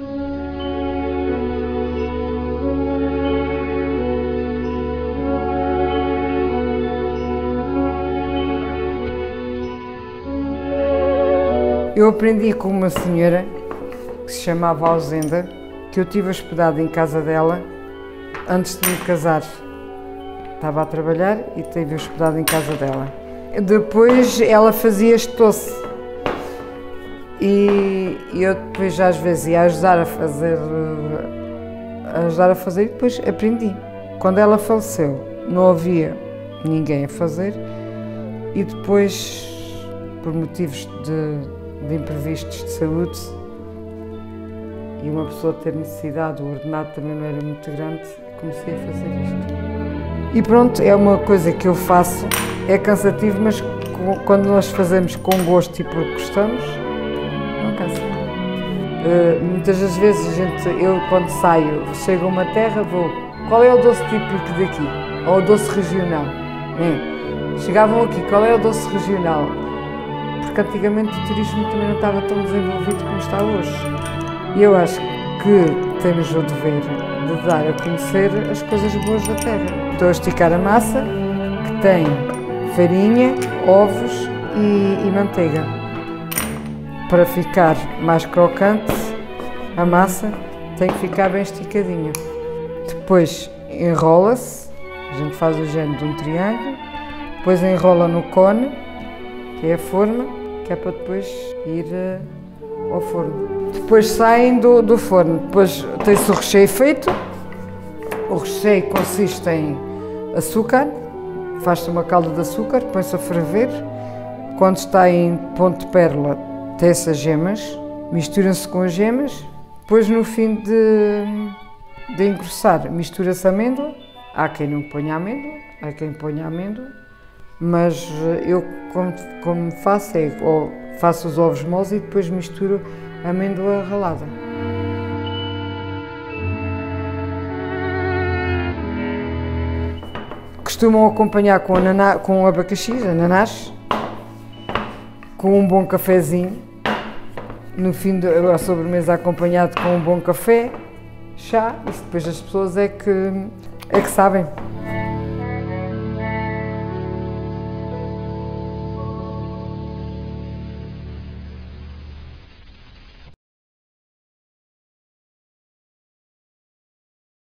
Eu aprendi com uma senhora que se chamava Ausenda, que eu tive hospedado em casa dela antes de me casar. Estava a trabalhar e tive hospedado em casa dela. Depois ela fazia este doce. E eu depois às vezes ia ajudar a fazer, a ajudar a fazer e depois aprendi. Quando ela faleceu, não havia ninguém a fazer e depois, por motivos de de imprevistos de saúde e uma pessoa ter necessidade, o ordenado também não era muito grande, comecei a fazer isto. E pronto, é uma coisa que eu faço, é cansativo, mas quando nós fazemos com gosto e porque gostamos. Uh, muitas das vezes gente, eu quando saio, chego a uma terra, vou, qual é o doce típico daqui? Ou o doce regional? É. Chegavam aqui, qual é o doce regional? porque antigamente o turismo também não estava tão desenvolvido como está hoje. E eu acho que temos o dever de dar a conhecer as coisas boas da terra. Estou a esticar a massa, que tem farinha, ovos e, e manteiga. Para ficar mais crocante, a massa tem que ficar bem esticadinha. Depois enrola-se, a gente faz o género de um triângulo, depois enrola no cone, que é a forma, que é para depois ir eh, ao forno. Depois saem do, do forno, depois tem-se o recheio feito. O recheio consiste em açúcar, faz-se uma calda de açúcar, põe-se a ferver. Quando está em ponto de pérola, tem-se as gemas, misturam-se com as gemas. Depois, no fim de, de engrossar, mistura-se amêndoa. Há quem não ponha amêndoa, há quem ponha amêndoa mas eh, eu como, como faço é ou faço os ovos moles e depois misturo a amêndoa ralada. Costumam acompanhar com, ananá, com abacaxi, ananás, com um bom cafezinho, no fim da sobremesa acompanhado com um bom café, chá, isso depois as pessoas é que, é que sabem.